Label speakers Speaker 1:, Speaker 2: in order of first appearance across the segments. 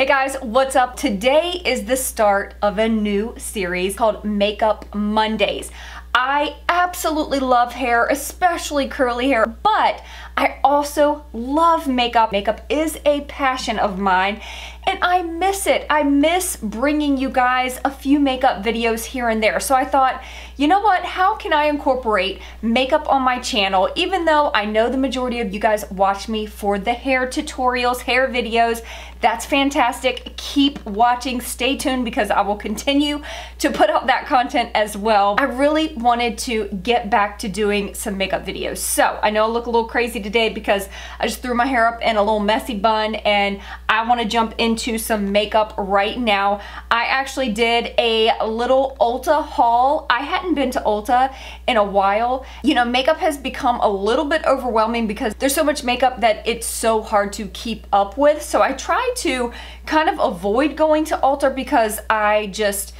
Speaker 1: Hey guys, what's up? Today is the start of a new series called Makeup Mondays. I absolutely love hair, especially curly hair, but I also love makeup. Makeup is a passion of mine and I miss it. I miss bringing you guys a few makeup videos here and there. So I thought, you know what, how can I incorporate makeup on my channel, even though I know the majority of you guys watch me for the hair tutorials, hair videos, that's fantastic. Keep watching, stay tuned because I will continue to put out that content as well. I really wanted to get back to doing some makeup videos. So I know I look a little crazy because I just threw my hair up in a little messy bun and I wanna jump into some makeup right now. I actually did a little Ulta haul. I hadn't been to Ulta in a while. You know, makeup has become a little bit overwhelming because there's so much makeup that it's so hard to keep up with. So I try to kind of avoid going to Ulta because I just,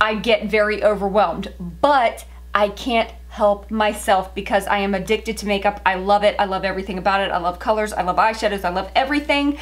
Speaker 1: I get very overwhelmed. But I can't help myself because I am addicted to makeup. I love it. I love everything about it. I love colors. I love eyeshadows. I love everything.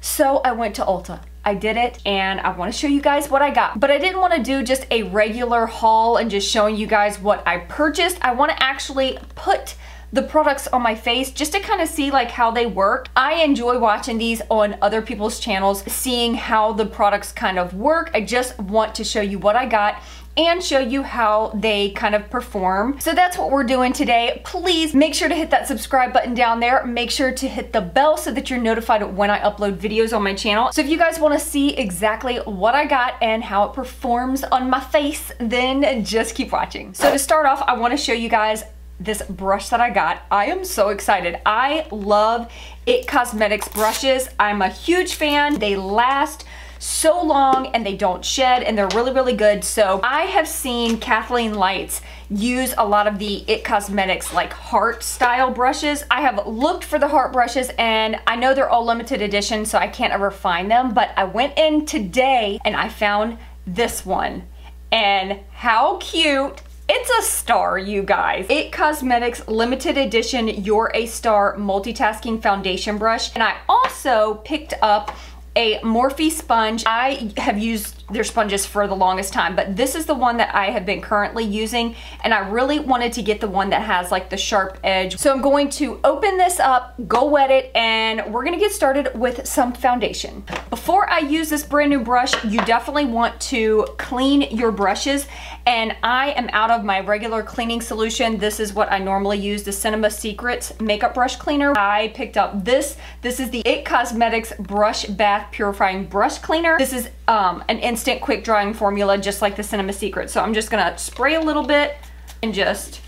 Speaker 1: So I went to Ulta. I did it and I want to show you guys what I got. But I didn't want to do just a regular haul and just showing you guys what I purchased. I want to actually put the products on my face just to kind of see like how they work. I enjoy watching these on other people's channels, seeing how the products kind of work. I just want to show you what I got and show you how they kind of perform. So that's what we're doing today. Please make sure to hit that subscribe button down there. Make sure to hit the bell so that you're notified when I upload videos on my channel. So if you guys wanna see exactly what I got and how it performs on my face, then just keep watching. So to start off, I wanna show you guys this brush that I got. I am so excited. I love IT Cosmetics brushes. I'm a huge fan. They last so long and they don't shed and they're really, really good. So I have seen Kathleen Lights use a lot of the IT Cosmetics like heart style brushes. I have looked for the heart brushes and I know they're all limited edition so I can't ever find them, but I went in today and I found this one. And how cute it's a star, you guys. IT Cosmetics limited edition You're a Star multitasking foundation brush. And I also picked up a Morphe sponge. I have used their sponges for the longest time, but this is the one that I have been currently using, and I really wanted to get the one that has like the sharp edge. So I'm going to open this up, go wet it, and we're gonna get started with some foundation. Before I use this brand new brush, you definitely want to clean your brushes, and I am out of my regular cleaning solution. This is what I normally use, the Cinema Secrets makeup brush cleaner. I picked up this. This is the IT Cosmetics Brush Bath Purifying Brush Cleaner. This is um, an instant quick drying formula just like the Cinema Secret. So I'm just gonna spray a little bit and just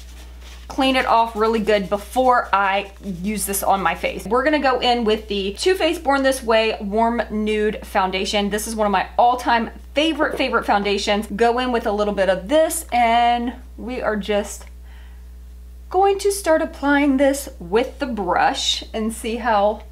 Speaker 1: clean it off really good before I use this on my face. We're gonna go in with the Too Faced Born This Way Warm Nude Foundation. This is one of my all-time favorite, favorite foundations. Go in with a little bit of this and we are just going to start applying this with the brush and see how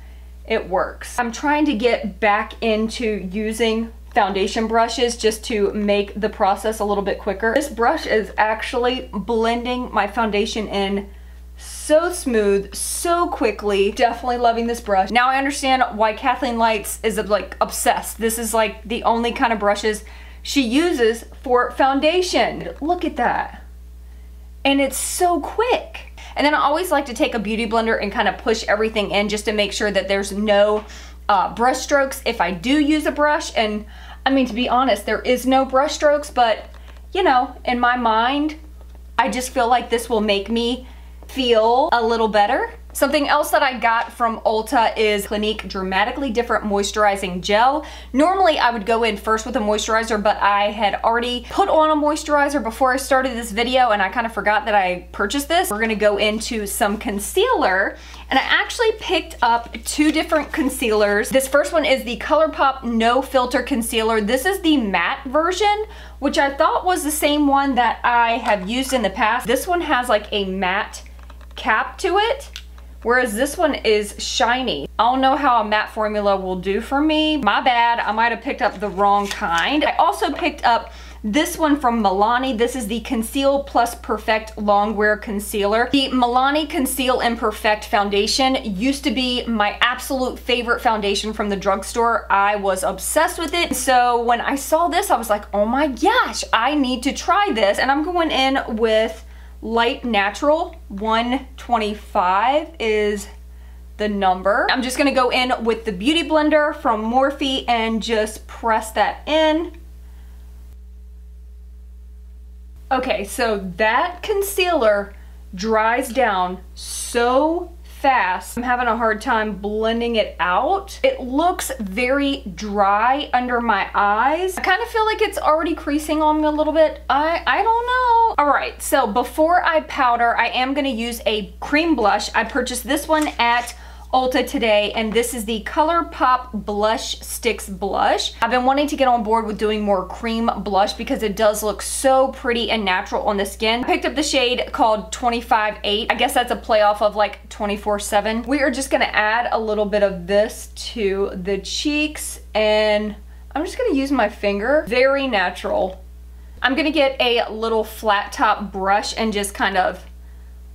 Speaker 1: it works. I'm trying to get back into using foundation brushes just to make the process a little bit quicker. This brush is actually blending my foundation in so smooth, so quickly. Definitely loving this brush. Now I understand why Kathleen Lights is like obsessed. This is like the only kind of brushes she uses for foundation. Look at that. And it's so quick. And then I always like to take a beauty blender and kind of push everything in just to make sure that there's no uh, brush strokes if I do use a brush. And I mean, to be honest, there is no brush strokes, but you know, in my mind, I just feel like this will make me feel a little better. Something else that I got from Ulta is Clinique Dramatically Different Moisturizing Gel. Normally I would go in first with a moisturizer, but I had already put on a moisturizer before I started this video and I kind of forgot that I purchased this. We're gonna go into some concealer and I actually picked up two different concealers. This first one is the ColourPop No Filter Concealer. This is the matte version, which I thought was the same one that I have used in the past. This one has like a matte cap to it whereas this one is shiny. I don't know how a matte formula will do for me. My bad, I might have picked up the wrong kind. I also picked up this one from Milani. This is the Conceal Plus Perfect Longwear Concealer. The Milani Conceal and Perfect Foundation used to be my absolute favorite foundation from the drugstore. I was obsessed with it. So when I saw this, I was like, oh my gosh, I need to try this. And I'm going in with Light Natural 125 is the number. I'm just gonna go in with the Beauty Blender from Morphe and just press that in. Okay, so that concealer dries down so fast. I'm having a hard time blending it out. It looks very dry under my eyes. I kind of feel like it's already creasing on me a little bit. I, I don't know. All right, so before I powder, I am gonna use a cream blush. I purchased this one at Ulta today, and this is the ColourPop Blush Stix Blush. I've been wanting to get on board with doing more cream blush because it does look so pretty and natural on the skin. I picked up the shade called 25-8. I guess that's a play off of like 24-7. We are just gonna add a little bit of this to the cheeks, and I'm just gonna use my finger. Very natural. I'm gonna get a little flat top brush and just kind of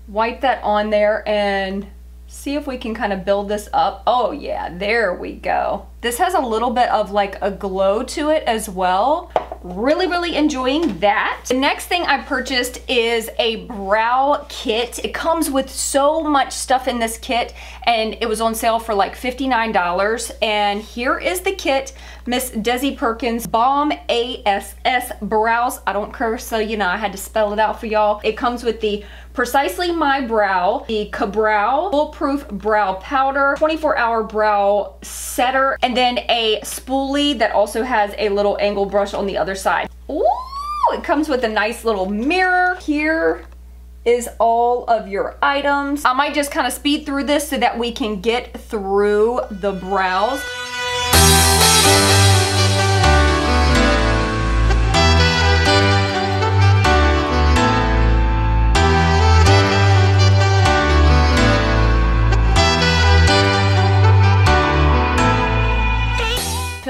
Speaker 1: wipe that on there and see if we can kind of build this up. Oh yeah, there we go. This has a little bit of like a glow to it as well. Really, really enjoying that. The next thing I purchased is a brow kit. It comes with so much stuff in this kit and it was on sale for like $59. And here is the kit, Miss Desi Perkins Balm ASS Brows. I don't curse, so you know, I had to spell it out for y'all. It comes with the Precisely My Brow, the Ka-Brow Foolproof Brow Powder, 24 Hour Brow Setter, and then a spoolie that also has a little angle brush on the other side. Ooh, it comes with a nice little mirror. Here is all of your items. I might just kind of speed through this so that we can get through the brows.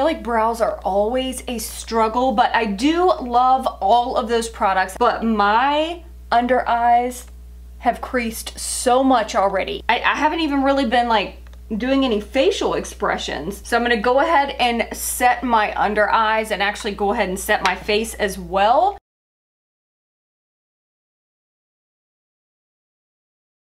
Speaker 1: Like brows are always a struggle, but I do love all of those products. But my under eyes have creased so much already. I, I haven't even really been like doing any facial expressions. So I'm gonna go ahead and set my under eyes and actually go ahead and set my face as well.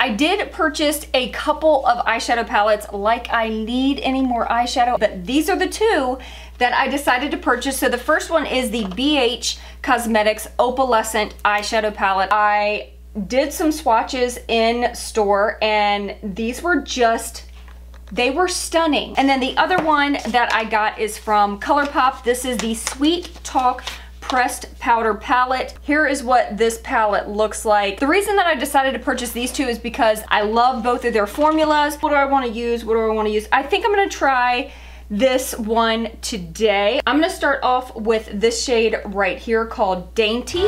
Speaker 1: I did purchase a couple of eyeshadow palettes like I need any more eyeshadow, but these are the two that I decided to purchase. So the first one is the BH Cosmetics Opalescent eyeshadow palette. I did some swatches in store and these were just they were stunning. And then the other one that I got is from ColourPop. This is the Sweet Talk pressed powder palette. Here is what this palette looks like. The reason that I decided to purchase these two is because I love both of their formulas. What do I want to use? What do I want to use? I think I'm going to try this one today. I'm going to start off with this shade right here called Dainty.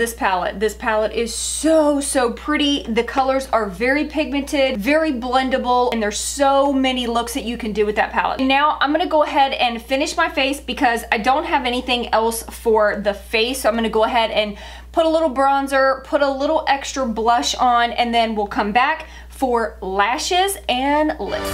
Speaker 1: This palette. This palette is so, so pretty. The colors are very pigmented, very blendable, and there's so many looks that you can do with that palette. Now I'm gonna go ahead and finish my face because I don't have anything else for the face. So I'm gonna go ahead and put a little bronzer, put a little extra blush on, and then we'll come back for lashes and lips.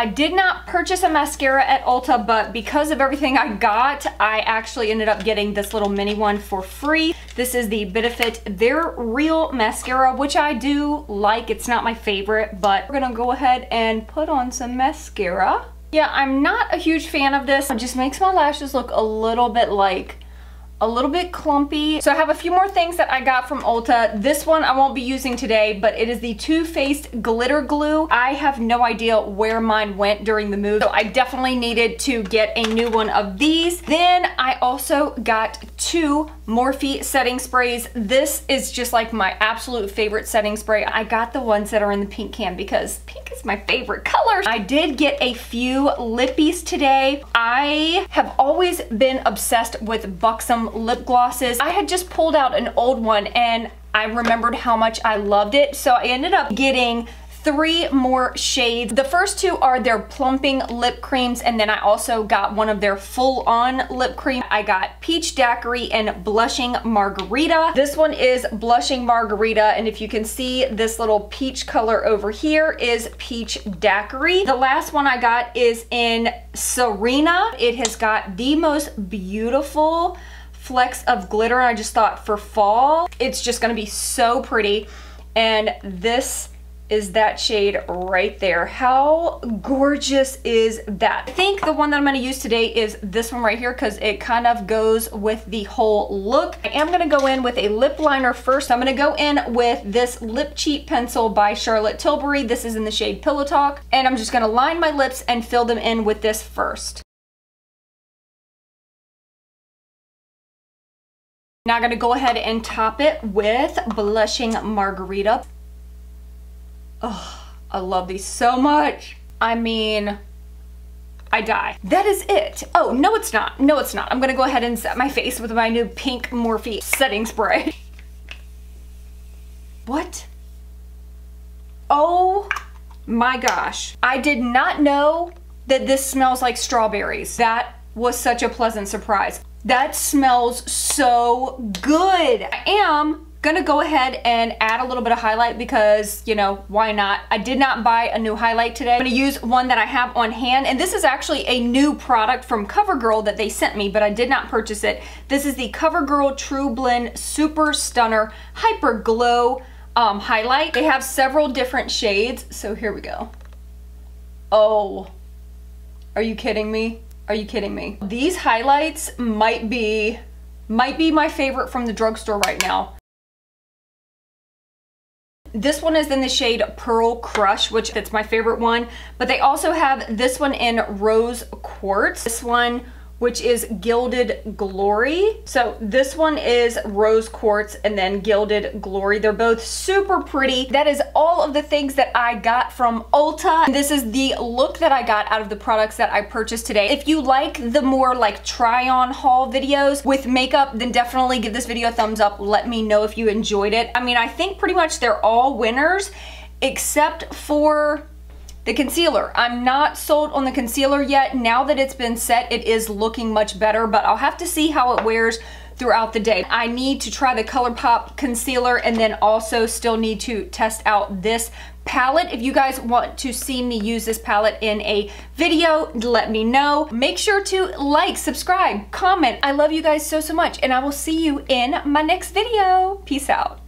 Speaker 1: I did not purchase a mascara at Ulta, but because of everything I got, I actually ended up getting this little mini one for free. This is the Benefit They're Real Mascara, which I do like. It's not my favorite, but we're gonna go ahead and put on some mascara. Yeah, I'm not a huge fan of this. It just makes my lashes look a little bit like a little bit clumpy. So I have a few more things that I got from Ulta. This one I won't be using today, but it is the Too Faced Glitter Glue. I have no idea where mine went during the move, so I definitely needed to get a new one of these. Then I also got two Morphe setting sprays. This is just like my absolute favorite setting spray. I got the ones that are in the pink can because pink is my favorite color. I did get a few lippies today. I have always been obsessed with Buxom lip glosses. I had just pulled out an old one and I remembered how much I loved it. So I ended up getting three more shades. The first two are their plumping lip creams and then I also got one of their full-on lip cream. I got Peach Daiquiri and Blushing Margarita. This one is Blushing Margarita and if you can see this little peach color over here is Peach Daiquiri. The last one I got is in Serena. It has got the most beautiful flecks of glitter. I just thought for fall, it's just gonna be so pretty. And this is that shade right there. How gorgeous is that? I think the one that I'm gonna use today is this one right here because it kind of goes with the whole look. I am gonna go in with a lip liner first. I'm gonna go in with this Lip Cheat pencil by Charlotte Tilbury. This is in the shade Pillow Talk. And I'm just gonna line my lips and fill them in with this first. Now I'm gonna go ahead and top it with Blushing Margarita. Oh, I love these so much. I mean, I die. That is it. Oh, no it's not. No it's not. I'm gonna go ahead and set my face with my new pink Morphe setting spray. what? Oh my gosh. I did not know that this smells like strawberries. That was such a pleasant surprise. That smells so good. I am gonna go ahead and add a little bit of highlight because, you know, why not? I did not buy a new highlight today. I'm gonna use one that I have on hand, and this is actually a new product from CoverGirl that they sent me, but I did not purchase it. This is the CoverGirl True Blend Super Stunner Hyper Glow um, highlight. They have several different shades, so here we go. Oh, are you kidding me? Are you kidding me? These highlights might be, might be my favorite from the drugstore right now. This one is in the shade Pearl Crush, which that's my favorite one. But they also have this one in Rose Quartz. This one which is Gilded Glory. So this one is Rose Quartz and then Gilded Glory. They're both super pretty. That is all of the things that I got from Ulta. This is the look that I got out of the products that I purchased today. If you like the more like try on haul videos with makeup, then definitely give this video a thumbs up. Let me know if you enjoyed it. I mean, I think pretty much they're all winners except for the concealer, I'm not sold on the concealer yet. Now that it's been set, it is looking much better, but I'll have to see how it wears throughout the day. I need to try the ColourPop concealer and then also still need to test out this palette. If you guys want to see me use this palette in a video, let me know. Make sure to like, subscribe, comment. I love you guys so, so much and I will see you in my next video. Peace out.